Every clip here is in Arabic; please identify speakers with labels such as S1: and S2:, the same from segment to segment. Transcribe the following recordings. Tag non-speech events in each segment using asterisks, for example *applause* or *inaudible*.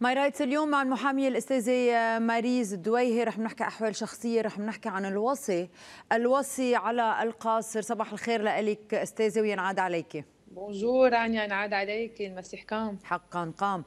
S1: My Rights اليوم مع المحامية الأستاذة ماريز الدويهي رح نحكي أحوال شخصية رح نحكي عن الوصي. الوصي على القاصر. صباح الخير لك أستاذة وينعاد عليك؟
S2: Bonjour رانيا ينعاد عليك. المسيح قام.
S1: حقا قام.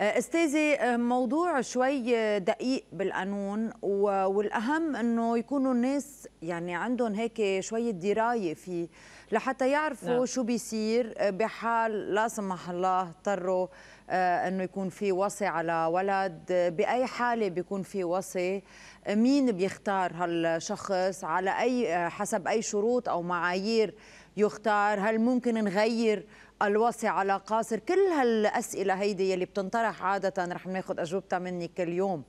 S1: أستاذة موضوع شوي دقيق بالقانون والأهم إنه يكونوا الناس يعني عندهم هيك شوية دراية فيه لحتى يعرفوا نعم. شو بيصير بحال لا سمح الله اضطروا آه، إنه يكون في وصي على ولد بأي حالة بيكون في وصي مين بيختار هالشخص؟ على أي حسب أي شروط أو معايير يختار؟ هل ممكن نغير الوصي على قاصر؟ كل هالأسئلة هيدي يلي بتنطرح عادة رح ناخذ أجوبتها منك اليوم.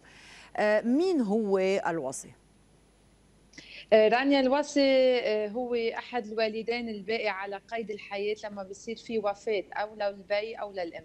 S1: آه، مين هو الوصي؟
S2: آه، رانيا الوصي هو أحد الوالدين الباقي على قيد الحياة لما بيصير في وفاة أو للبي أو للام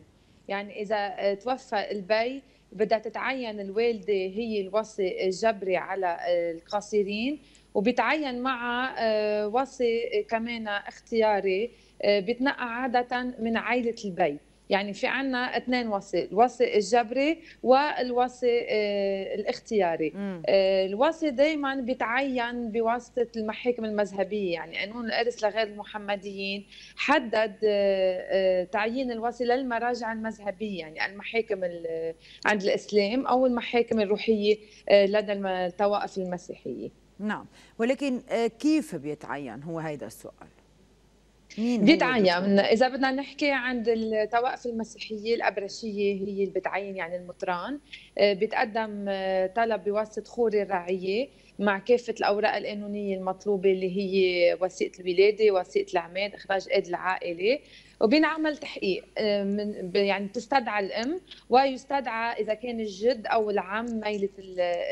S2: يعني إذا آه، توفى البي بدها تتعين الوالدة هي الوصي الجبري على آه، القاصرين. وبيتعين مع آه، وصي كمان اختياري بيتنقى عادة من عائلة البي. يعني في عنا اثنين وصي الوصي الجبري والوصي آه، الاختياري. آه، الوصي دائما بيتعين بواسطة المحاكم المذهبية يعني قانون الأرث لغير المحمديين حدد آه، تعيين الوصي للمراجع المذهبية يعني المحاكم عند الإسلام أو المحاكم الروحية لدى الطوائف المسيحية.
S1: نعم. ولكن كيف بيتعين؟ هو هيدا السؤال.
S2: بيتعين إذا بدنا نحكي عند الطوائف المسيحية الأبرشية هي اللي بتعين يعني المطران آه، بيتقدم آه، طلب بواسطة خوري الرعيه مع كافة الأوراق القانونية المطلوبة اللي هي وثيقة الولادة وثيقة العماد إخراج ايد العائلة. وبينعمل تحقيق من يعني تستدعى الأم ويستدعى إذا كان الجد أو العم ميلة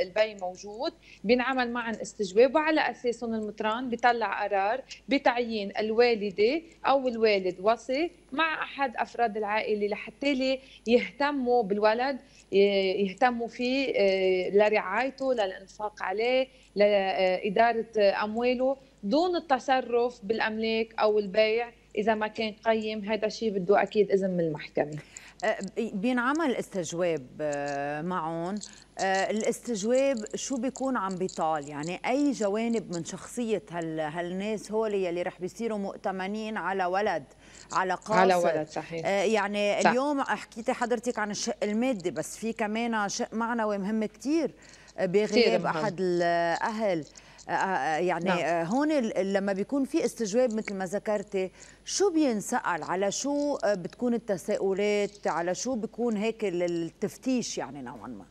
S2: البي موجود. بينعمل معا استجواب وعلى أساسهم المطران بيطلع قرار بتعيين الوالدة أو الوالد وصي مع أحد أفراد العائلة لحتى يهتموا بالولد يهتموا فيه آه، لرعايته للإنفاق عليه لإدارة أمواله دون التصرف بالأملاك أو البيع إذا ما كان قيم هذا الشيء بده أكيد إذن من المحكمة.
S1: أه، بينعمل استجواب أه، معهم. أه، الاستجواب شو بيكون عم بيطال؟ يعني أي جوانب من شخصية هال هالناس هول يلي رح بيصيروا مؤتمنين على ولد على قاصر
S2: على ولد صحيح.
S1: يعني صح. اليوم حكيتي حضرتك عن الشق المادي بس في كمان شق معنوي مهم كثير بغياب أحد الأهل. آه، آه، يعني نعم. آه، هون لما بيكون في استجواب مثل ما ذكرتي شو بينسأل؟ على شو بتكون التساؤلات؟ على شو بيكون هيك التفتيش يعني نوعا ما؟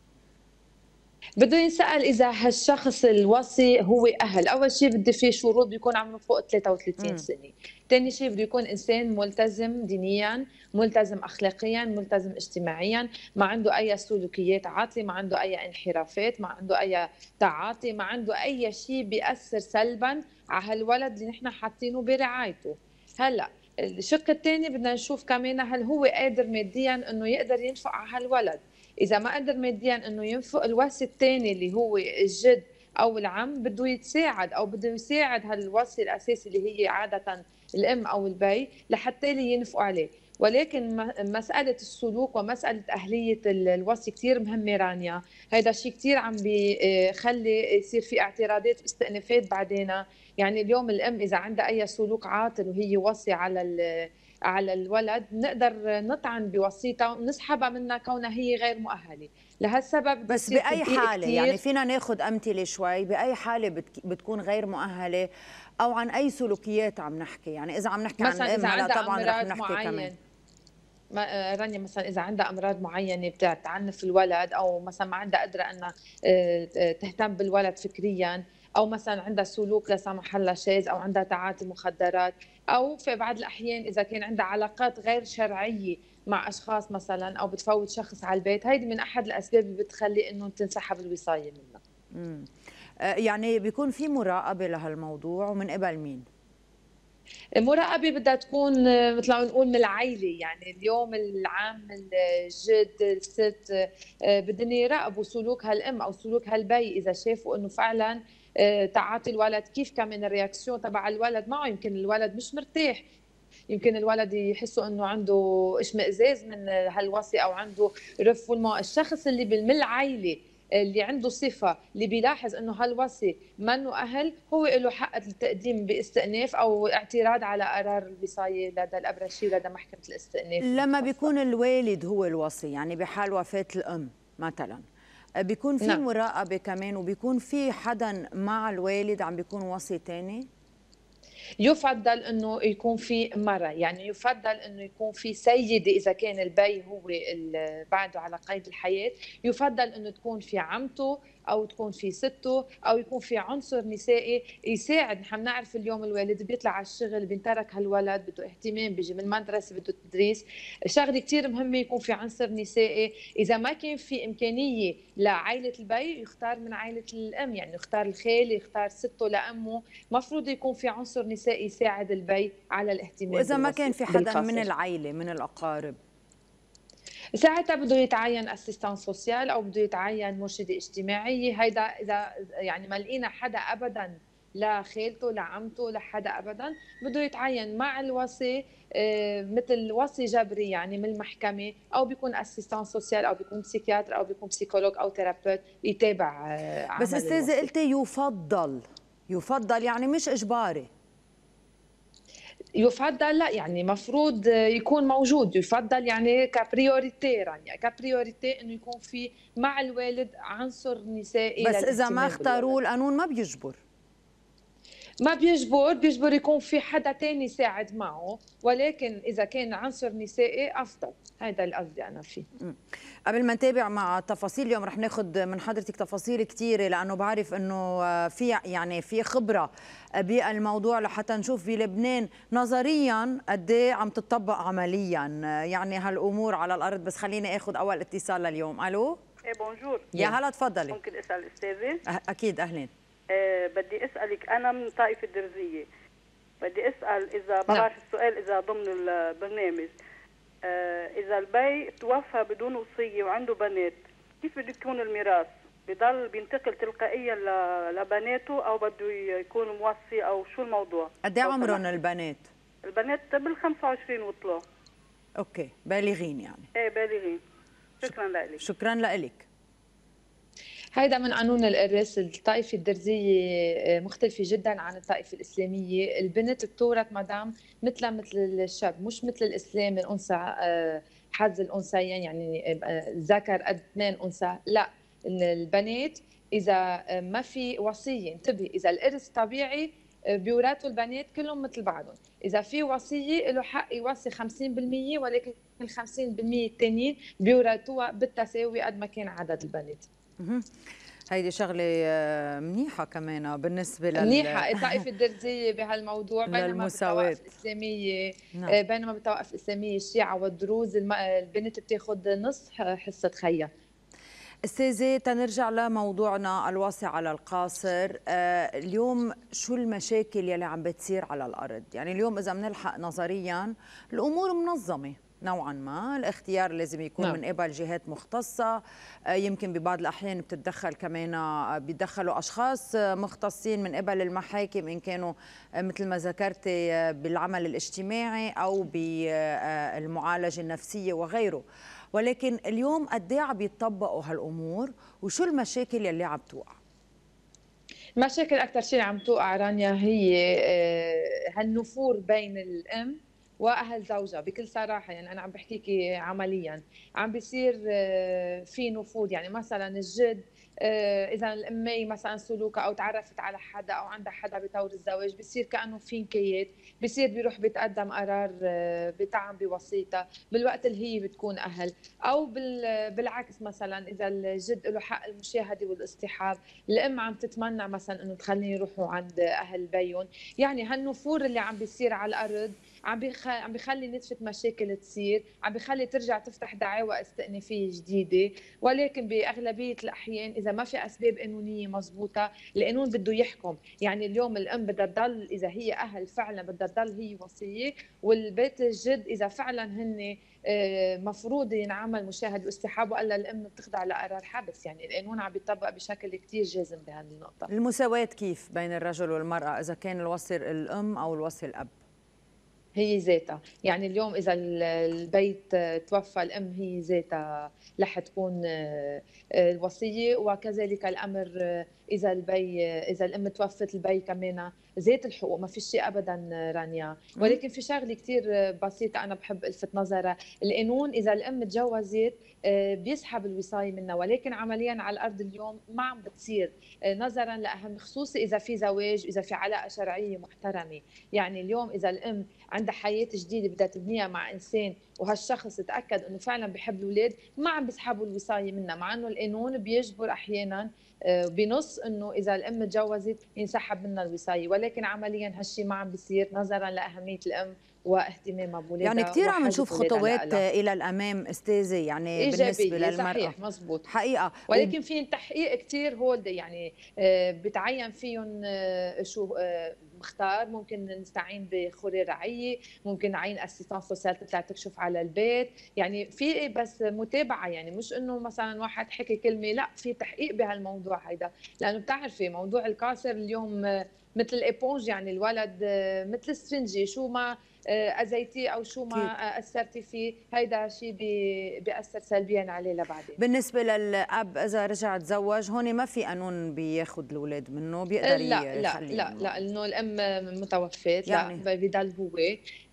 S2: بده ينسأل إذا هالشخص الوصي هو أهل. أول شيء بدي في شروط بيكون عمره فوق 33 م. سنة. ثاني شيء بده يكون إنسان ملتزم دينيا ملتزم اخلاقيا ملتزم اجتماعيا ما عنده أي سلوكيات عاطلة ما عنده أي انحرافات ما عنده أي تعاطي ما عنده أي شيء بيأثر سلبا على هالولد اللي نحن حاطينه برعايته. هلأ الشق الثاني بدنا نشوف كمان هل هو قادر ماديا إنه يقدر ينفق على هالولد. إذا ما قدر ماديا إنه ينفق الوصي الثاني اللي هو الجد أو العم بده يتساعد أو بده يساعد هالوصي الأساسي اللي هي عادة الأم أو البي لحتى ينفقوا عليه. ولكن مسألة السلوك ومسألة أهلية الوصي كثير مهمة رانيا. هذا الشيء كثير عم بيخلي يصير في اعتراضات واستئنافات بعدين. يعني اليوم الأم إذا عندها أي سلوك عاطل وهي وصي على على الولد نقدر نطعن بوسيطة ونسحبها منها كونها هي غير مؤهلة. لهالسبب
S1: بس بأي حالة؟ يعني فينا ناخذ أمثلة شوي. بأي حالة بتكون غير مؤهلة؟ أو عن أي سلوكيات عم نحكي؟ يعني إذا عم نحكي عن هلا طبعا رح نحكي معين. كمان
S2: آه، رانيا مثلا إذا عندها أمراض معينة بتعنف الولد أو مثلا ما عندها قدرة إنها آه، تهتم بالولد فكريا أو مثلا عندها سلوك لا سمح الله شاذ أو عندها تعاطي مخدرات أو في بعض الأحيان إذا كان عندها علاقات غير شرعية مع أشخاص مثلا أو بتفوت شخص على البيت هيدي من أحد الأسباب اللي بتخلي إنه تنسحب الوصاية منها.
S1: امم يعني بيكون في مراقبة لهالموضوع ومن قبل مين؟
S2: المراقبة بدها تكون مثل ما نقول من العائله يعني اليوم العام الجد الست آه، بدهم يراقبوا سلوك هالأم أو سلوك هالبي إذا شافوا إنه فعلا آه، تعاطي الولد كيف كمان ال réaction تبع الولد معه؟ يمكن الولد مش مرتاح. يمكن الولد يحسوا إنه عنده إشمئزاز من هالوصي أو عنده رفول الشخص اللي من العائله اللي عنده صفة اللي بيلاحظ إنه هالوصي منه أهل هو له حق التقديم باستئناف أو اعتراض على قرار الوصاية لدى الابرشي لدى محكمة الاستئناف.
S1: لما بيكون الوالد هو الوصي يعني بحال وفاة الأم مثلا. بيكون في نعم. مراقبة كمان وبيكون في حدا مع الوالد عم بيكون وصي تاني
S2: يفضل إنه يكون في مرة يعني يفضل إنه يكون في سيدة إذا كان البي هو بعده على قيد الحياة يفضل إنه تكون في عمته أو تكون في سته أو يكون في عنصر نسائي يساعد. نحن بنعرف اليوم الوالد بيطلع على الشغل بينترك هالولد بده اهتمام بيجي من المدرسة بده تدريس. شغلة كثير مهمة يكون في عنصر نسائي. إذا ما كان في إمكانية لعائلة البي يختار من عائلة الأم. يعني يختار الخال يختار سته لأمه. مفروض يكون في عنصر نسائي يساعد البي على الاهتمام
S1: وإذا ما كان في حدا من العائلة من الأقارب.
S2: ساعتها بده يتعين assistante sociale أو بده يتعين مرشده اجتماعيه هيدا إذا يعني ما لقينا حدا ابدا لا خالته لا عمته لا حدا ابدا بده يتعين مع الوصي آه، مثل وصي جبري يعني من المحكمة أو بيكون assistante sociale أو بيكون psychiatre أو بيكون psychologue أو thérapeute يتابع
S1: آه، بس أستاذة قلتي يفضل يفضل يعني مش إجباري.
S2: يفضل لا يعني مفروض يكون موجود يفضل يعني ك priorité يعني ك priorité إنه يكون في مع الوالد عنصر نسائي
S1: بس إذا ما اختاروا القانون ما بيجبر.
S2: ما بيجبر بيجبر يكون في حدا تاني يساعد معه ولكن إذا كان عنصر نسائي أفضل. هذا اللي قصدي أنا فيه.
S1: قبل ما نتابع مع التفاصيل اليوم رح ناخذ من حضرتك تفاصيل كثيره لأنه بعرف إنه في يعني في خبرة بالموضوع لحتى نشوف بلبنان نظريا قد إيه عم تطبق عمليا. يعني هالأمور على الأرض. بس خليني آخذ أول اتصال لليوم. ألو؟
S3: إيه بونجور
S1: يا هلا تفضلي.
S3: ممكن أسأل استاذه
S1: أكيد أهلين.
S3: أه بدي أسألك أنا من طائفة الدرزيه بدي أسأل إذا نعم. بعرف السؤال إذا ضمن البرنامج. أه إذا البي توفى بدون وصية وعنده بنات كيف بده يكون الميراث؟ بضل بينتقل تلقائيا لبناته أو بده يكون موصي أو شو الموضوع؟
S1: قد إيه عمرهم البنات؟
S3: البنات بال 25 وطلعوا.
S1: أوكي بالغين يعني.
S3: إيه بالغين. شكرا لك.
S1: شكرا لك.
S2: هيدا من قانون الإرث الطائفة الدرزية آه، مختلفة جدا عن الطائفة الإسلامية. البنت بتورث مدام مثلها مثل الشاب مش مثل الإسلام الأنثى آه، حظ الأنثيين يعني آه، ذكر قد اثنين أنثى. لا البنات إذا ما في وصية انتبهي إذا الإرث طبيعي بيورثوا البنات كلهم مثل بعضهم. إذا في وصية له حق يوصي 50% ولكن ال 50% الثانيين بيورثوها بالتساوي قد ما كان عدد البنات.
S1: هيدي شغلة آه، منيحة كمان بالنسبة
S2: لل منيحة. *laughs* الطائفة الدرزية بهالموضوع. بينما بالطوائف الإسلامية نعم. آه، بينما بالطوائف الإسلامية الشيعة والدروز البنت بتاخذ نصف حصة خيا
S1: أستاذة تنرجع لموضوعنا الواسع على القاصر. آه اليوم شو المشاكل يلي عم بتصير على الأرض؟ يعني اليوم إذا بنلحق نظريا الأمور منظمة. نوعا ما. الاختيار لازم يكون نعم. من قبل جهات مختصة. آه، يمكن ببعض الأحيان بتتدخل كمان آه، بيدخلوا أشخاص آه، مختصين من قبل المحاكم إن كانوا مثل ما ذكرتي بالعمل الاجتماعي أو بالمعالجة النفسية وغيره. ولكن اليوم قد إيه عم يتطبقوا هالأمور؟ وشو المشاكل يلي عم توقع؟
S2: مشاكل أكثر شيء عم توقع رانيا هي هالنفور بين الأم وأهل زوجها بكل صراحة يعني أنا عم بحكيكي عمليا. عم بيصير آه، في نفوذ. يعني مثلا الجد آه، اذا الأمي مثلا سلوكها أو تعرفت على حدا أو عندها حدا بطور الزواج بصير كأنه في نكايات بصير بيروح بيتقدم قرار آه، بطعن بوسيطه بالوقت اللي هي بتكون أهل. أو بالعكس مثلا إذا الجد له حق المشاهدة والاصطحاب الأم عم تتمنى مثلا إنه تخليني يروحوا عند أهل بيهم. يعني هالنفور اللي عم بيصير على الأرض عم بيخ... عم بيخلي نتفة مشاكل تصير عم بيخلي ترجع تفتح دعاوى استئنافية جديدة. ولكن بأغلبية الأحيان إذا ما في أسباب قانونية مضبوطة القانون بده يحكم. يعني اليوم الأم بدها تضل إذا هي أهل فعلا بدها تضل هي وصية والبيت الجد إذا فعلا هن آه، مفروض ينعمل مشاهدة واصطحاب والا الأم بتخضع لقرار حبس يعني القانون عم بيطبق بشكل كثير جازم بهذه النقطة.
S1: المساواة كيف بين الرجل والمرأة؟ إذا كان الوصي الأم أو الوصي الأب؟
S2: هي ذاتها يعني اليوم إذا البي توفى الأم هي ذاتها رح تكون آه، آه، الوصية. وكذلك الأمر آه، إذا البي إذا الأم توفت البي كمان ذات الحقوق ما في شيء ابدا رانيا. ولكن في شغلة كثير بسيطة أنا بحب ألفت نظرها. القانون إذا الأم تجوزت بيسحب الوصاية منها. ولكن عمليا على الأرض اليوم ما عم بتصير. نظرا لأهم خصوصي إذا في زواج إذا في علاقة شرعية محترمة. يعني اليوم إذا الأم عندها حياة جديدة بدها تبنيها مع إنسان وهالشخص تأكد إنه فعلا بحب الاولاد ما عم بيسحبوا الوصاية منها مع إنه القانون بيجبر أحيانا آه، بنص إنه إذا الأم تجوزت ينسحب منها الوصاية ولكن عمليا هالشيء ما عم بيصير نظرا لأهمية الأم واهتمامها بولادها
S1: يعني كثير عم نشوف خطوات إلى الأمام أستاذة يعني
S2: إيجابية
S1: بالنسبة للمرأة.
S2: صحيح مزبوط.
S1: حقيقة.
S2: ولكن في تحقيق كثير هولد يعني آه، بتعين فيهم آه، شو مختار. ممكن نستعين بخوري رعيه ممكن نعين اسيستان سوسيال تطلع تكشف على البيت. يعني في بس متابعة يعني مش إنه مثلا واحد حكي كلمة لا في تحقيق بهالموضوع هيدا. لأنه بتعرفي موضوع ال cancer اليوم مثل ال éponge يعني الولد مثل السفنجة شو ما آه، اذيتيه أو شو ما أثرتي فيه هيدا شيء بيأثر سلبيا عليه لبعدين.
S1: بالنسبة للأب إذا رجع تزوج هون ما في قانون بياخذ الأولاد منه بيقدر
S2: لا لا لا لا إنه الأم متوفات يعني. لا بضل هو.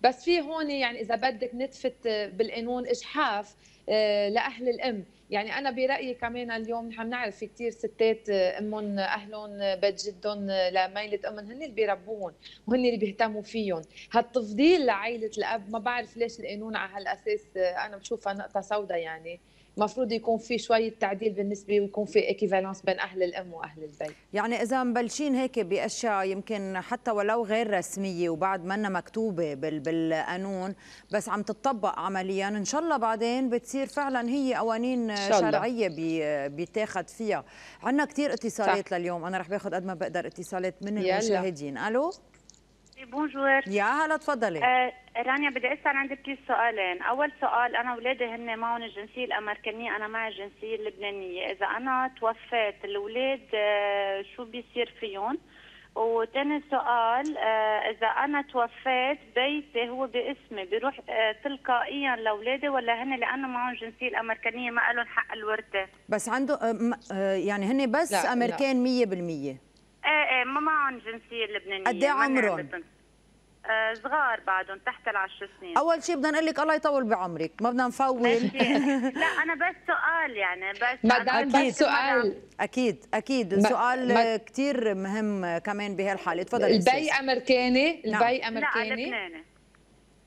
S2: بس في هون يعني إذا بدك نتفة بالقانون إجحاف آه، لأهل الأم. يعني أنا برأيي كمان اليوم نحن بنعرف في كثير ستات آه، أمهم أهلهم آه، بيت جدهم لميله أمهم هن اللي بيربوهم وهن اللي بيهتموا فيهم. هالتفضيل لعائلة الأب ما بعرف ليش القانون على هالأساس أنا بشوفها نقطة سوداء يعني. المفروض يكون في شوية تعديل بالنسبة ويكون في ايكيفالنس بين أهل الأم وأهل البيت.
S1: يعني إذا مبلشين هيك بأشياء يمكن حتى ولو غير رسمية وبعد منا مكتوبة بالقانون بس عم تطبق عمليا إن شاء الله بعدين بتصير فعلا هي قوانين شرعية بيتاخد فيها. عندنا كثير اتصالات صح. لليوم. أنا رح باخذ قد ما بقدر اتصالات من المشاهدين. ألو؟
S4: بونجور
S1: يا هلا تفضلي.
S4: آه رانيا بدي أسأل عندك كثير سؤالين، أول سؤال أنا اولادي هن معهم الجنسية الأمريكانية أنا معي الجنسية اللبنانية، إذا أنا توفيت الاولاد آه شو بيصير فيهم؟ وثاني سؤال آه إذا أنا توفيت بيتي هو باسمي بيروح آه تلقائيا لأولادي ولا هن لأنه معهم الجنسية الأمريكانية ما لهم حق الورثه؟
S1: بس عنده آه, آه، يعني هن بس لا أمريكان 100%
S4: إيه إيه ما معهم جنسية لبنانية
S1: قد إيه عمرهم؟
S4: آه، صغار بعدهم تحت العشر سنين.
S1: أول شيء بدنا نقول لك الله يطول بعمرك ما بدنا نفول
S4: لا أنا بس سؤال يعني بس
S2: مدام بس سؤال.
S1: أكيد أكيد. السؤال كثير مهم كمان بهالحالة. تفضلي
S2: البي أمريكاني نعم. البي أمريكاني.
S4: لا لبناني.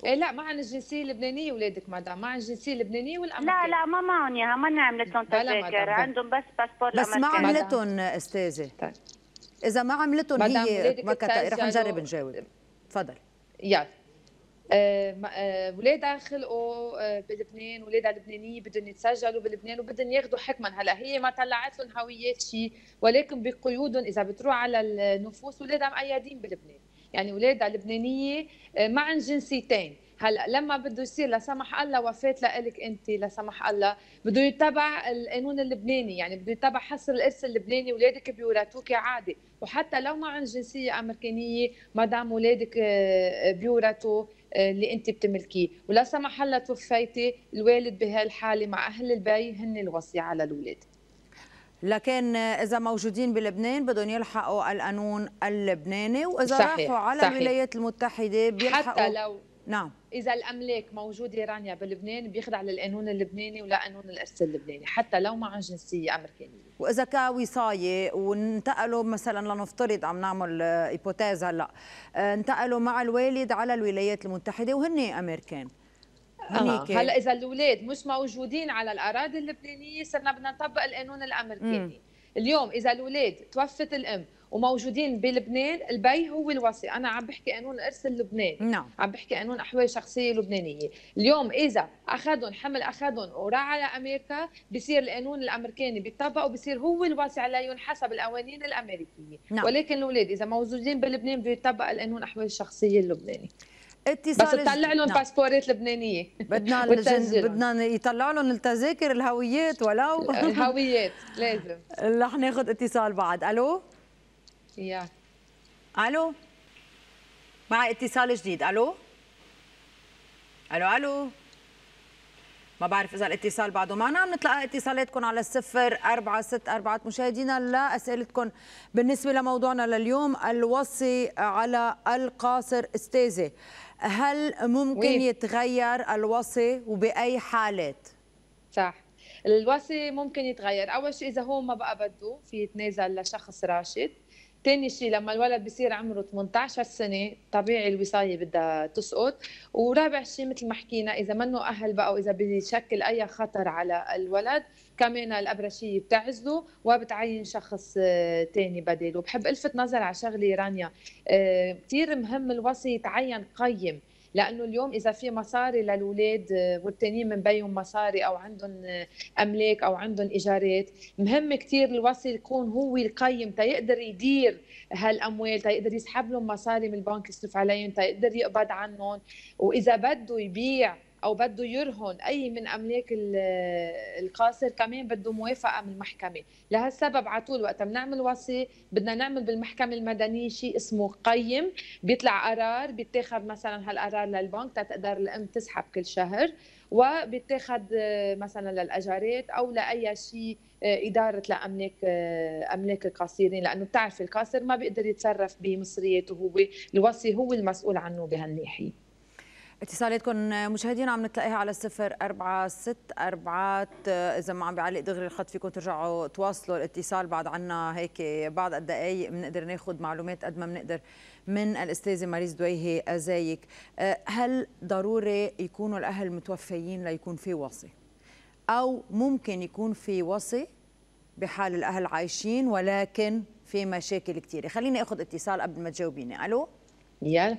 S2: إيه لا معهم الجنسية اللبنانية اولادك مدام. معهم الجنسية اللبنانية
S4: والأمريكية. لا لا ما معهم إياها ما عملت لهم تذاكر. عندهم بس passeport
S1: بس ما عملتهم أستاذة. طيب. إذا ما عملتهم هي ما رح نجرب نجاوب. تفضل.
S2: يلا. آه آه ولادها خلقوا آه بلبنان ولادها لبنانية بدهم يتسجلوا بلبنان وبدهم ياخذوا حكما. هلا هي ما طلعت لهم هويات شيء ولكن بقيودهم إذا بتروح على النفوس ولادها مقيدين بلبنان. يعني ولادها لبنانية معن جنسيتين. هلا لما بده يصير لا سمح الله وفاه لك انت لا سمح الله بده يتبع القانون اللبناني يعني بده يتبع حصر الإرث اللبناني اولادك بيورثوك عادي وحتى لو ما عن جنسية أمريكانية ما دام اولادك آه، بيورثوا آه، اللي انت بتملكيه ولا سمح الله توفيتي الوالد بهالحالة مع أهل البي هن الوصي على الاولاد
S1: لكن إذا موجودين بلبنان بدهم يلحقوا القانون اللبناني وإذا صحيح. راحوا على صحيح. الولايات المتحدة بيلحقوا
S2: حتى لو
S1: نعم
S2: إذا الأملاك موجودة رانيا بلبنان بيخضع للقانون اللبناني ولا قانون الأرث اللبناني حتى لو معهم جنسية أمريكانية
S1: وإذا كوصاية وانتقلوا مثلا لنفترض عم نعمل hypothèse هلأ آه، انتقلوا مع الوالد على الولايات المتحدة وهن أمريكان
S2: آه. هلأ إذا الأولاد مش موجودين على الأراضي اللبنانية صرنا بدنا نطبق القانون الأمريكاني م. اليوم إذا الأولاد توفت الأم وموجودين بلبنان البي هو الوصي أنا عم بحكي قانون الإرث اللبناني.
S1: نعم.
S2: عم بحكي قانون أحوال شخصية لبنانية. اليوم إذا أخذهم حمل أخذهم وراح على أمريكا بصير القانون الأمريكاني بيطبق وبصير هو الوصي عليهم حسب القوانين الأمريكية. نعم. ولكن الأولاد إذا موجودين بلبنان بيطبق القانون أحوال الشخصيه اللبناني.
S1: اتصال
S2: بس تطلع لهم نعم. باسبورات لبنانية.
S1: بدنا *laughs* الجن... بدنا يطلعوا لهم التذاكر الهويات ولو.
S2: الهويات لازم. *laughs*
S1: رح ناخذ اتصال بعد. ألو؟
S2: يا
S1: ألو مع اتصال جديد ألو ألو ألو ما بعرف اذا الاتصال بعده معنا عم نتلقى اتصالاتكم على الصفر أربعة ست أربعة مشاهدينا لأسئلتكم بالنسبة لموضوعنا لليوم الوصي على القاصر استاذي هل ممكن وي. يتغير الوصي وبأي حالات؟
S2: صح الوصي ممكن يتغير أول شيء إذا هو ما بقى بده في يتنازل لشخص راشد ثاني شيء لما الولد بصير عمره 18 سنة طبيعي الوصاية بدها تسقط. ورابع شيء مثل ما حكينا إذا منه أهل بقى وإذا بيشكل أي خطر على الولد كمان الأبرشية بتعزله وبتعين شخص ثاني آه، بديل. وبحب ألفت نظر على شغلة رانيا آه، كثير مهم الوصي يتعين قيم. لأنه اليوم إذا في مصاري للأولاد آه، والتانيين من بيهم مصاري أو عندهم آه، أملاك أو عندهم إيجارات مهم كثير الوصي يكون هو القيم تيقدر يدير هالأموال تيقدر يسحب لهم مصاري من البنك يصرف عليهم تيقدر يقبض عنهم. وإذا بده يبيع أو بده يرهن أي من أملاك القاصر كمان بده موافقة من المحكمة. لهالسبب على طول وقت بنعمل وصي بدنا نعمل بالمحكمة المدنية شيء اسمه قيم. بيطلع قرار بيتاخذ مثلا هالقرار للبنك تقدر الأم تسحب كل شهر. وبيتاخذ مثلا للأجارات أو لأي شيء إدارة لأملاك أملاك القاصرين. لأنه بتعرفي القاصر ما بيقدر يتصرف بمصرياته هو. الوصي هو المسؤول عنه بهالناحية.
S1: اتصالاتكم مشاهدينا عم نتلاقيها على صفر أربعة ست أربعات إذا ما عم بيعلق دغري الخط فيكم ترجعوا تواصلوا الاتصال بعد عنا هيك بعض الدقائق بنقدر ناخذ معلومات قد ما بنقدر من الأستاذة ماريز دويهي أزايك. هل ضروري يكونوا الأهل متوفيين ليكون في وصي؟ أو ممكن يكون في وصي بحال الأهل عايشين ولكن في مشاكل كثيرة خليني أخذ اتصال قبل ما تجاوبيني. ألو؟
S2: يلا.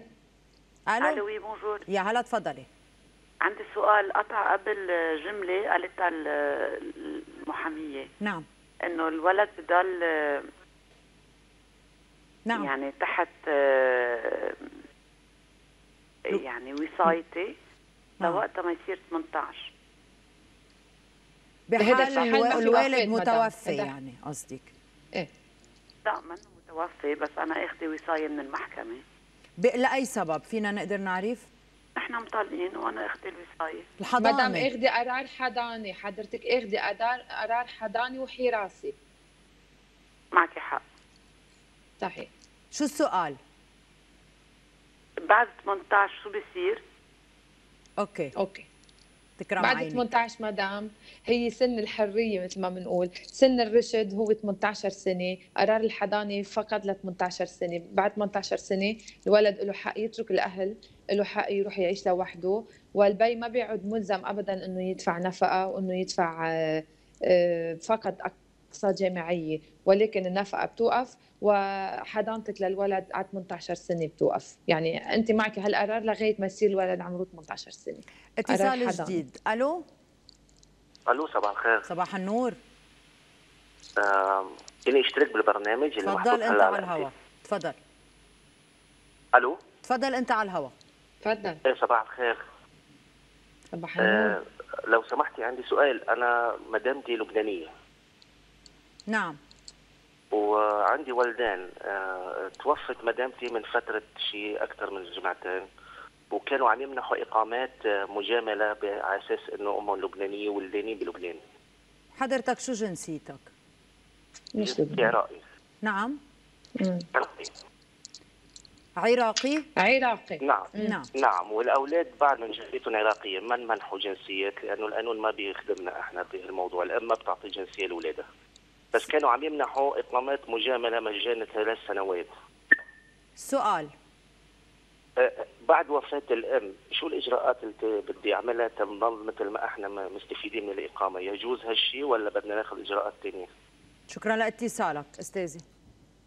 S5: ألو؟ ألو وي بونجور
S1: يا هلا تفضلي.
S5: عندي سؤال قطع قبل جملة قالتها المحامية.
S1: نعم.
S5: إنه الولد بضل
S1: نعم.
S5: يعني تحت يعني وصايتي نعم. لوقت ما يصير 18
S1: بحال الوالد متوفي يعني قصدك.
S2: إيه.
S5: لا منه متوفي بس أنا أخذي وصاية من المحكمة.
S1: لأي سبب فينا نقدر نعرف؟
S5: إحنا مطلقين وأنا أخذي الوصاية.
S2: الحضانة. مدام أخذي قرار حضاني حضرتك أخذي قرار حضاني وحراسي
S5: معك حق.
S2: صحيح.
S1: شو السؤال؟
S5: بعد 18 شو بصير
S1: أوكي.
S2: أوكي.
S1: تكرم
S2: بعد
S1: عيني.
S2: 18 مدام هي سن الحرية مثل ما بنقول. سن الرشد هو 18 سنة. قرار الحضانة فقط ل 18 سنة. بعد 18 سنة الولد له حق يترك الأهل له حق يروح يعيش لوحده. والبي ما بيعد ملزم ابدا إنه يدفع نفقة وإنه يدفع آه، آه، فقط اقصى جامعيه ولكن النفقة بتوقف وحضانتك للولد على 18 سنة بتوقف. يعني أنت معك هالقرار لغاية ما يصير الولد عمره 18 سنة.
S1: اتصال جديد. ألو؟
S6: ألو صباح الخير.
S1: صباح النور.
S6: فيني أشترك بالبرنامج
S1: اللي تفضل أنت على الهواء تفضل.
S6: ألو؟
S1: تفضل أنت على الهواء
S2: تفضل.
S6: إيه صباح الخير.
S2: صباح النور. آه
S6: لو سمحتي عندي سؤال. أنا مدامتي لبنانية.
S1: نعم.
S6: وعندي ولدان أه توفت مدامتي من فترة شيء أكثر من جمعتين وكانوا عم يمنحوا إقامات آه، مجاملة على أساس إنه أمهم لبنانية ولدانين بلبنان.
S1: حضرتك شو جنسيتك؟
S2: مش
S6: عراقي.
S1: نعم.
S6: عراقي.
S1: عراقي؟
S2: عراقي.
S6: نعم.
S1: نعم.
S6: نعم. والأولاد بعد من جنسيتهم عراقية ما منحوا جنسيات لأنه القانون ما بيخدمنا إحنا بهالموضوع الأم ما بتعطي جنسية لاولادها بس كانوا عم يمنحوا إقامات مجاملة مجانا ثلاث سنوات.
S1: سؤال.
S6: أه، بعد وفاة الأم شو الإجراءات اللي بدي أعملها تنضل مثل ما إحنا مستفيدين من الإقامة؟ يجوز هالشيء ولا بدنا ناخذ إجراءات ثانية
S1: شكرا لاتصالك أستاذي.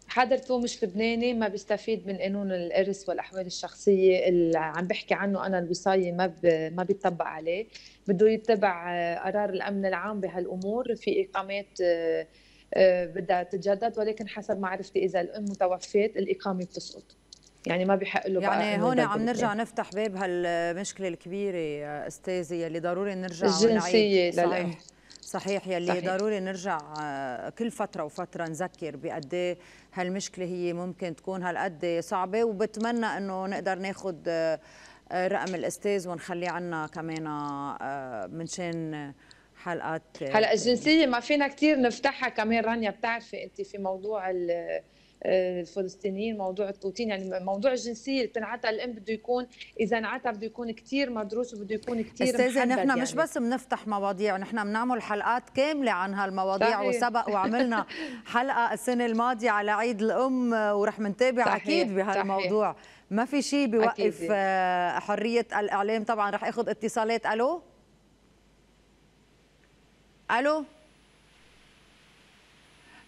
S2: حضرته مش لبناني ما بيستفيد من قانون الإرث والأحوال الشخصية اللي عم بحكي عنه أنا الوصايه ما ب... ما بيطبق عليه. بده يتبع قرار الأمن العام بهالأمور في إقامات آه، بدها تتجدد ولكن حسب معرفتي إذا الأم متوفيت الإقامة بتسقط. يعني ما بحق له
S1: يعني هون عم نرجع نفتح باب هالمشكلة الكبيرة استاذي اللي ضروري نرجع
S2: الجنسية
S1: صحيح. صحيح يلي صحيح. ضروري نرجع آه، كل فترة وفترة نذكر بقد إيه هالمشكلة هي ممكن تكون هالقد صعبة وبتمنى إنه نقدر ناخذ آه، رقم الأستاذ ونخليه عنا كمان آه، منشان حلقات
S2: هلا الجنسية ما فينا كثير نفتحها كمان رانيا بتعرفي انت في موضوع الفلسطينيين موضوع التوتين يعني موضوع الجنسية اللي بتنعطى الام بده يكون إذا انعطى بده يكون كثير مدروس وبده يكون كثير
S1: أستاذة نحن يعني. مش بس بنفتح مواضيع نحن بنعمل حلقات كاملة عن هالمواضيع صحيح. وسبق وعملنا *laughs* حلقة السنة الماضية على عيد الأم ورح نتابع صحيح. أكيد بهالموضوع صحيح. ما في شيء بيوقف آه، حرية الإعلام طبعا رح آخذ اتصالات ألو ألو؟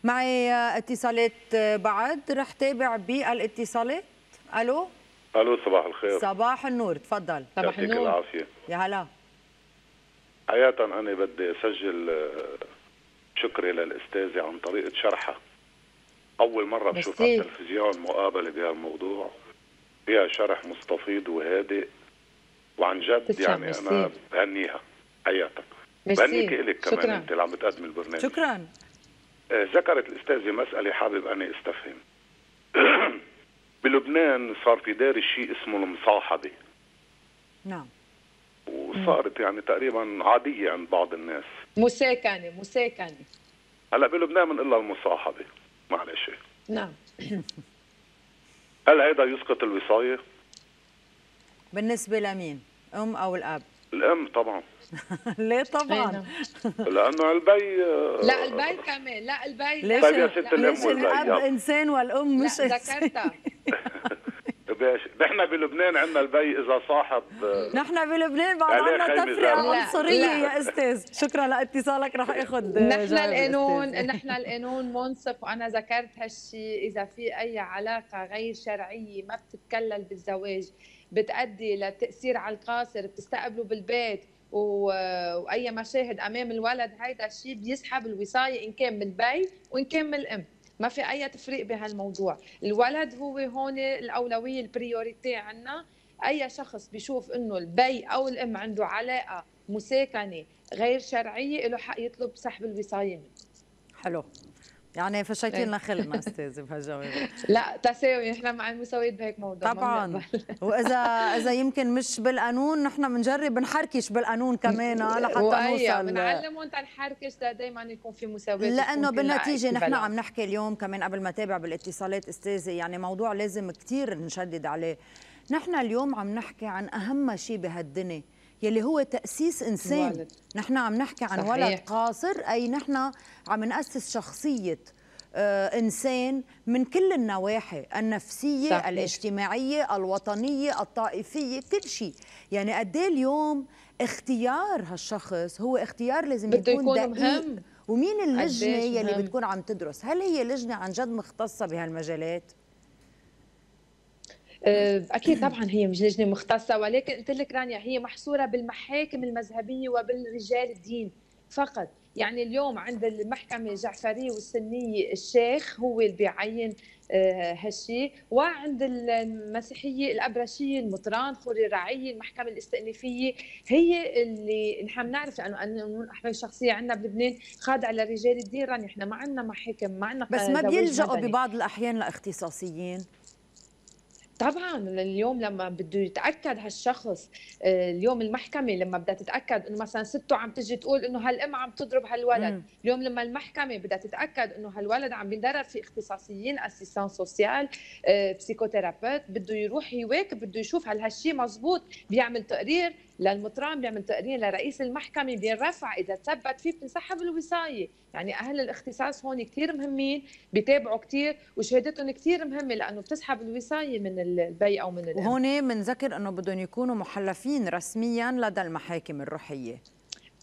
S1: معي اتصالات بعد رح تابع بالاتصالات. ألو؟
S7: ألو صباح الخير.
S1: صباح النور تفضل.
S7: صباح النور. العافية.
S1: يا هلا.
S7: حقيقة أنا بدي أسجل آه، شكري للأستاذة عن طريقة شرحها. أول مرة بشوف على التلفزيون مقابلة بهالموضوع. فيها شرح مستفيض وهادئ. وعن جد يعني أنا بهنيها. حقيقة بهنيك إلك كمان شكرا. أنت اللي عم بتقدم البرنامج.
S1: شكرا.
S7: آه، ذكرت الأستاذة مسألة حابب أني أستفهم. *clears throat* بلبنان صار في داري شيء اسمه المصاحبة.
S1: نعم.
S7: وصارت يعني تقريبا عادية عند بعض الناس.
S2: مساكنة مساكنة.
S7: هلأ بلبنان من إلا المصاحبة. معلش
S2: نعم. *clears throat*
S7: هل هيدا يسقط الوصاية؟
S1: بالنسبة لمين؟ أم أو الأب؟
S7: الأم طبعا. *laughs*
S1: ليه طبعا؟
S7: لأنه البي
S2: لا البي كمان. لا البي
S1: ليش طيب يا ست الأم والبي الأب إنسان والأم مش
S2: ذكرتها. *laughs*
S7: نحن بلبنان عندنا البي إذا صاحب
S1: نحن بلبنان بعد عندنا تفرقه عنصرية يا أستاذ. شكرا لاتصالك رح أخذ
S2: نحن القانون نحن القانون منصف. وأنا ذكرت هالشيء إذا في أي علاقة غير شرعية ما بتتكلل بالزواج. بتأدي لتأثير على القاصر. بتستقبله بالبيت. وأي مشاهد أمام الولد هيدا الشيء بيسحب الوصاية إن كان من البي وإن كان من الأم. ما في أي تفريق بهالموضوع. الولد هو هون الأولوية ال priorité عنا. أي شخص بيشوف إنه البي أو الأم عنده علاقة مساكنة غير شرعية له حق يطلب سحب الوصاية منه.
S1: حلو. يعني فشيتي إيه. لنا خلقنا *laughs* أستاذ بهالجواب
S2: لا تساوي. نحن مع المساواة بهيك موضوع.
S1: طبعا. *laughs* وإذا إذا يمكن مش بالقانون نحن بنجرب نحركش بالقانون كمان لحتى نوصل
S2: بنعلمهم تنحركش دائما يكون في مساواة
S1: لأنه بالنتيجة نحن عم نحكي اليوم كمان قبل ما تابع بالاتصالات أستاذة يعني موضوع لازم كثير نشدد عليه. نحن اليوم عم نحكي عن أهم شيء بهالدنيا يلي هو تأسيس إنسان والد. نحن عم نحكي عن صحيح. ولد قاصر أي نحن عم نأسس شخصية آه إنسان من كل النواحي النفسية صحيح. الاجتماعية الوطنية الطائفية كل شيء يعني قد إيه اليوم اختيار هالشخص هو اختيار لازم
S2: بده
S1: يكون,
S2: يكون دقيق مهم.
S1: ومين اللجنة يلي بتكون عم تدرس هل هي لجنة عن جد مختصة بهالمجالات؟
S2: آه، أكيد طبعا هي مش لجنه مختصة ولكن قلت لك رانيا هي محصورة بالمحاكم المذهبية وبالرجال الدين فقط. يعني اليوم عند المحكمة الجعفرية والسنية الشيخ هو اللي بيعين آه، هالشيء وعند المسيحية الأبرشية المطران خوري الرعية المحكمة الاستئنافية هي اللي نحن بنعرف لأنه قانون الأحوال الشخصية عندنا بلبنان خاضع لرجال الدين. راني إحنا ما عندنا محاكم ما عندنا
S1: بس ما بيلجأوا ببعض الأحيان لإختصاصيين؟
S2: طبعا اليوم لما بده يتأكد هالشخص آه، اليوم المحكمة لما بدها تتأكد إنه مثلا سته عم تجي تقول إنه هالأم عم تضرب هالولد مم. اليوم لما المحكمة بدها تتأكد إنه هالولد عم بينضرب في اختصاصيين assistante sociale psychothérapeute بده يروح يواكب بده يشوف هل هالشيء مزبوط بيعمل تقرير للمطران بيعمل تقرير لرئيس المحكمة بينرفع إذا تثبت فيه بتنسحب الوصايه يعني أهل الاختصاص هون كثير مهمين بيتابعوا كثير وشهادتهم كثير مهمة لأنه بتسحب الوصاية من البي أو من الام
S1: وهون بنذكر إنه بدهم يكونوا محلفين رسميا لدى المحاكم الروحية.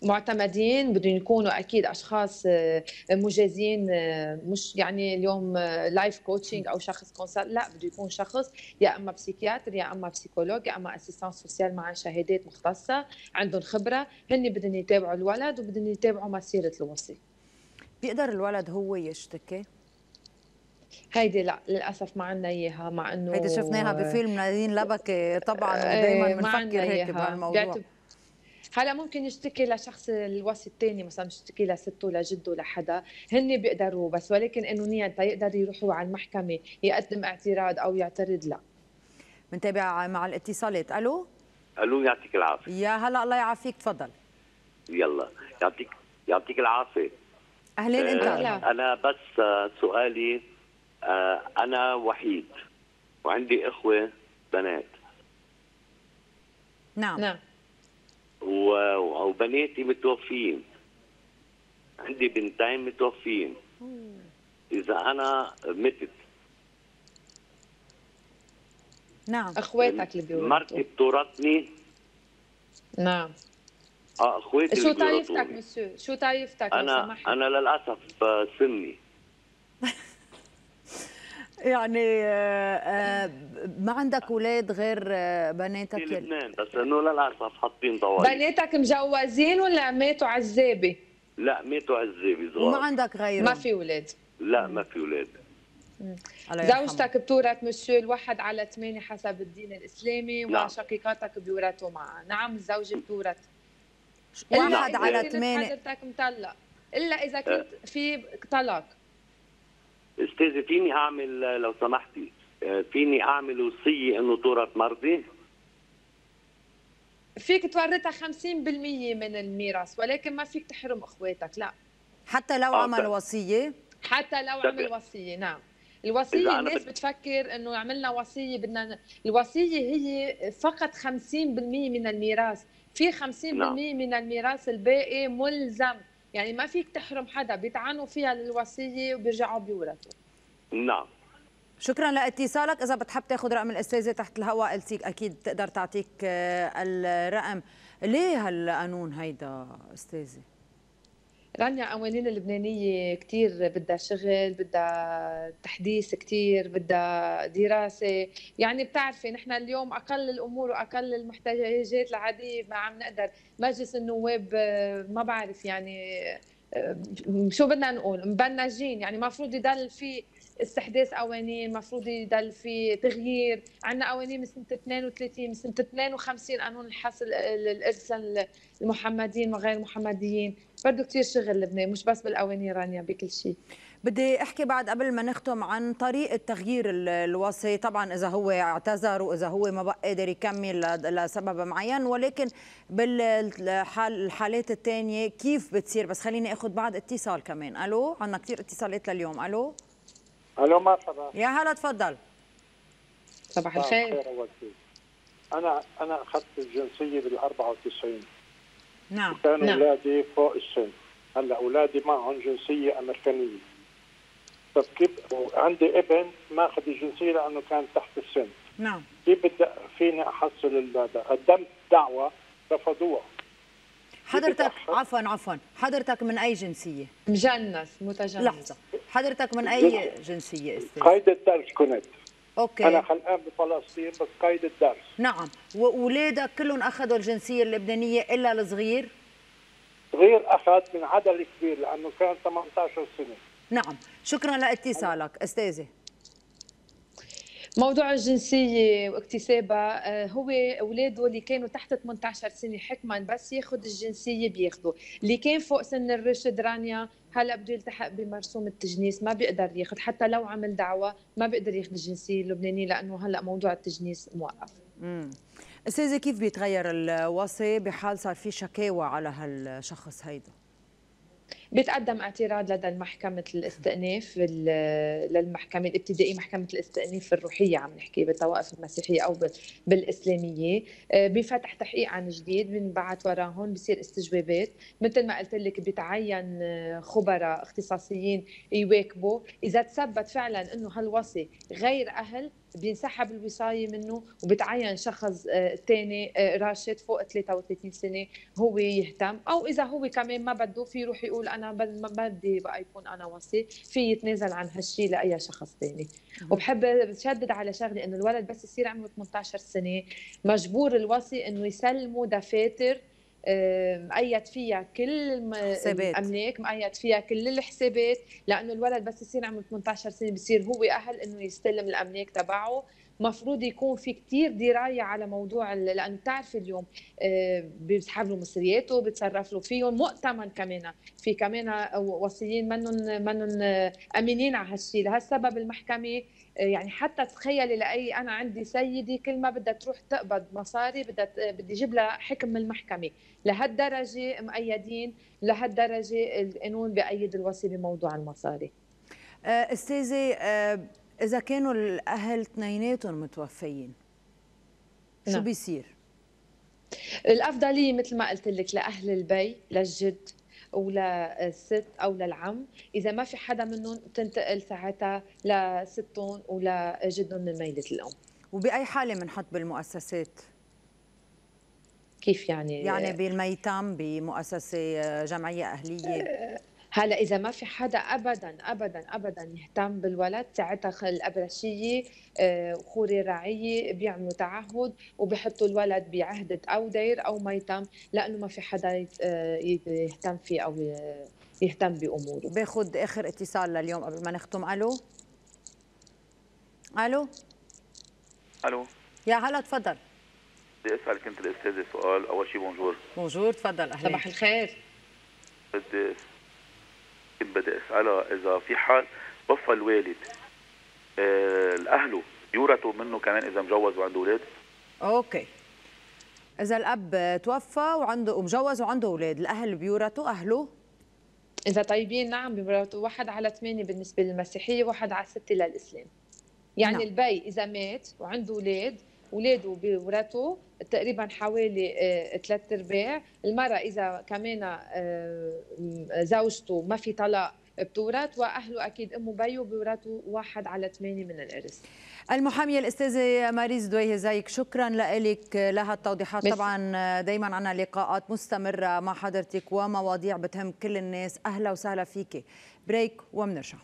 S2: معتمدين بدهم يكونوا أكيد أشخاص آه، مجازين آه، مش يعني اليوم life آه، coaching أو شخص counsel لا بده يكون شخص يا أما بسيكياتر يا أما بسيكولوج يا أما اسيستان سوسيال مع شهادات مختصة عندهم خبرة هن بدهم يتابعوا الولد وبدهم يتابعوا مسيرة الوصي.
S1: بيقدر الولد هو يشتكي؟
S2: هيدي لا للأسف ما عندنا إياها مع إنه
S1: هيدي شفناها بفيلم نادين لبكه طبعا ودائما بنفكر هيك بهالموضوع.
S2: هلا ممكن يشتكي لشخص الوصي الثاني مثلا يشتكي لسته لجده لحدا. هن بيقدروا بس ولكن قانونيا تيقدر يروحوا على المحكمة يقدم اعتراض أو يعترض لا.
S1: بنتابع مع الاتصالات. ألو؟
S8: ألو يعطيك العافية.
S1: يا هلا الله يعافيك تفضل.
S8: يلا يعطيك يعطيك العافية.
S1: أهلين أنت؟
S8: آه أنا بس سؤالي آه أنا وحيد وعندي إخوة بنات.
S1: نعم.
S2: نعم.
S8: وبناتي متوفيين. عندي بنتين متوفيين. إذا أنا متت.
S1: نعم.
S2: أخواتك اللي بيورثوا
S8: مرتي بتورثني
S2: نعم.
S8: آه أخواتي
S2: شو طائفتك مسيو شو؟ طائفتك
S8: أنا أنا للأسف آه، سني. *laughs*
S1: يعني آه، آه، ما عندك أولاد غير بناتك؟
S8: في لبنان بس إنه للأسف حاطين ضوابط
S2: بناتك مجوزين ولا ماتوا عزابة؟
S8: لا ماتوا عزابي صغار
S1: وما عندك غيرهم؟
S2: ما في أولاد.
S8: لا ما في أولاد.
S2: زوجتك بتورث مسيو الواحد على ثمانية حسب الدين الإسلامي نعم. وشقيقاتك بيورثوا معها نعم الزوجة بتورث.
S1: واحد على ثمانية.
S2: حضرتك مطلق إلا إذا كنت في طلاق.
S8: استاذي فيني أعمل لو سمحتي فيني أعمل وصية إنه تورث مرضي؟
S2: فيك تورثها 50% من الميراث ولكن ما فيك تحرم أخواتك لا.
S1: حتى لو آه عمل وصية؟
S2: حتى لو عمل وصية نعم. الوصية الناس بتفكر إنه عملنا وصية بدنا الوصية هي فقط 50% من الميراث. في 50% نعم. من الميراث الباقي ملزم. يعني ما فيك تحرم حدا بيتعنوا فيها للوصية وبيرجعوا بيورثوا.
S8: نعم.
S1: شكرا لاتصالك. إذا بتحب تاخذ رقم الأستاذة تحت الهواء السيك أكيد تقدر تعطيك الرقم. ليه هالقانون هيدا أستاذة؟
S2: رانيا قوانين اللبنانية كتير بدها شغل بدها تحديث كتير بدها دراسة. يعني بتعرفي نحن اليوم أقل الأمور وأقل المحتاجات العادية ما عم نقدر مجلس النواب ما بعرف يعني شو بدنا نقول؟ مبنجين. يعني المفروض يضل في استحداث قوانين المفروض يضل في تغيير. عندنا قوانين من سنة 32 من سنة 52 قانون الحصر الإرث المحمديين وغير المحمديين. برضه كثير شغل لبنان مش بس بالقوانين رانيا بكل شيء.
S1: بدي أحكي بعد قبل ما نختم عن طريقه تغيير الوصي طبعا إذا هو اعتذر وإذا هو ما بقى قادر يكمل لسبب معين ولكن بالحال الحالات الثانية كيف بتصير؟ بس خليني آخذ بعد اتصال كمان. ألو؟ عندنا كثير اتصالات لليوم. ألو؟
S9: ألو مرحبا.
S1: يا هلا تفضل.
S2: صباح الخير.
S9: أنا أنا أخذت الجنسية بال 94
S1: نعم
S9: كانوا
S2: نعم.
S9: أولادي فوق السن. هلأ أولادي معهم جنسية أمريكانية. طب كيف عندي ابن ماخذ الجنسية لأنه كان تحت السن.
S1: نعم.
S9: كيف بدي فيني أحصل هذا قدمت دعوة رفضوها.
S1: حضرتك عفوا عفوا. حضرتك من أي جنسية؟
S2: مجنس متجنس.
S1: لحظة. حضرتك من أي جنسية أستاذ؟
S9: قيد الدرس كنت
S1: أوكي.
S9: أنا خلقان بفلسطين بس قيد الدرس.
S1: نعم. واولادك كلهم أخذوا الجنسية اللبنانية إلا الصغير؟
S9: صغير أخذ من عدد كبير لأنه كان 18 سنة.
S1: نعم. شكرا لإتصالك استاذه
S2: موضوع الجنسية واكتسابها آه، هو أولاده اللي كانوا تحت 18 سنة حكما بس ياخذ الجنسية بياخذوا اللي كان فوق سن الرشد رانيا هلا بده يلتحق بمرسوم التجنيس ما بيقدر ياخذ حتى لو عمل دعوة ما بيقدر ياخذ الجنسية اللبنانية لأنه هلا موضوع التجنيس موقف
S1: أستاذة كيف بيتغير الوصي بحال صار في شكاوى على هالشخص هيدا؟
S2: بيتقدم اعتراض لدى محكمة الاستئناف للمحكمة الابتدائية محكمة الاستئناف الروحية عم نحكي بالطوائف المسيحية أو بالإسلامية. آه، بفتح تحقيق عن جديد بنبعت وراهم بصير استجوابات. مثل ما قلت لك بتعين آه، خبراء اختصاصيين يواكبوا. إذا تثبت فعلا أنه هالوصي غير أهل بينسحب الوصاية منه وبتعين شخص ثاني آه، راشد فوق 33 سنة هو يهتم. أو إذا هو كمان ما بده في يروح يقول أنا ما بدي بقى يكون أنا وصي. في يتنازل عن هالشيء لأي شخص ثاني وبحب بشدد على شغله إنه الولد بس يصير عمره 18 سنة. مجبور الوصي إنه يسلمه دفاتر مقيد فيها كل الأملاك مقيد فيها كل الحسابات لأنه الولد بس يصير عمره 18 سنة بصير هو أهل إنه يستلم الأملاك تبعه. مفروض يكون في كتير دراية على موضوع لأنه بتعرفي اليوم آه، بيسحب له مصرياته بتصرف له فيهم مؤتمن كمان. في كمان وصيين منهم منهم امينين على هالشيء لهالسبب المحكمة يعني حتى تخيلي لأي أنا عندي سيدي كل ما بدها تروح تقبض مصاري بدها بدي أجيب لها حكم من المحكمة. لهالدرجة مؤيدين لهالدرجة القانون بأيد الوصي بموضوع المصاري.
S1: آه، أستاذة آه، إذا كانوا الأهل اثنيناتهم متوفيين شو نعم. بيصير؟
S2: الأفضلية مثل ما قلت لك لأهل البي للجد وللست أو للعم. إذا ما في حدا منهم تنتقل ساعتها لستهم ولجدهم من ميلة الأم.
S1: وبأي حالة بنحط بالمؤسسات؟
S2: كيف يعني؟
S1: يعني بالميتم بمؤسسة جمعية أهلية؟
S2: هلا إذا ما في حدا ابدا ابدا ابدا يهتم بالولد ساعتها الأبرشية آه، خوري رعيه بيعملوا تعهد وبيحطوا الولد بعهده أو دير أو ميتم لأنه ما في حدا آه، يهتم فيه أو يهتم بأموره.
S1: باخذ آخر اتصال لليوم قبل ما نختم. ألو؟ ألو؟
S10: ألو.
S1: يا هلا تفضل.
S10: بدي أسأل كنت الأستاذة سؤال. أول شيء بونجور.
S1: بونجور تفضل
S2: أهلا صباح الخير.
S10: بدي كنت بدي اسالها إذا في حال وفى الوالد آه الاهله يورثوا منه كمان إذا مجوز وعنده أولاد؟
S1: أوكي. إذا الأب توفى وعنده ومجوز وعنده أولاد الأهل بيورثوا أهله؟
S2: إذا طيبين نعم بيورثوا. واحد على ثمانية بالنسبة للمسيحية وواحد على ستة للإسلام. يعني نعم. البي إذا مات وعنده أولاد أولاده بيورثوا تقريبا حوالي آه، ثلاث أرباع. المرأة إذا كمان آه، زوجته ما في طلاق بتورث وأهله أكيد أمه بيو بيورثوا واحد على ثمانية من الأرث.
S1: المحامية الأستاذة ماريز دويه زيك شكرا لك لها التوضيحات. طبعا دايما عنا لقاءات مستمرة مع حضرتك ومواضيع بتهم كل الناس. أهلا وسهلا فيك بريك ومنرجع.